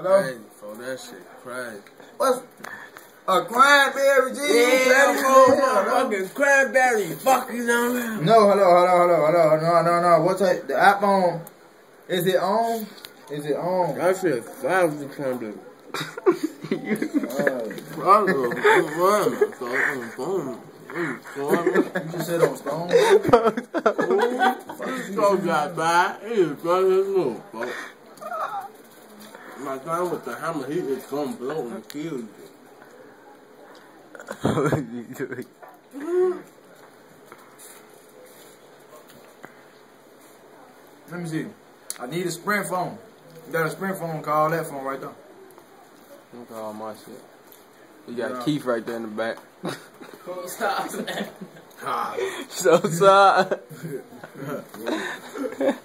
Hello? Crazy, for that shit crazy. What's a cranberry G? Yeah, bro, motherfucking cranberry. Fuck you know. No, hello, hello, hello, hello. No, no, no. What type? The app on? Is it on? Is it on? That shit as cranberry. I don't know. What? You just said on stone. So got by. He is brother his move, bro. My guy with the hammer, he is gonna blow and kill you. Let me see. I need a sprint phone. You got a sprint phone? Call that phone right there. Look at all my shit. You got Yeah. Keith right there in the back. Ha. so sad. Ah.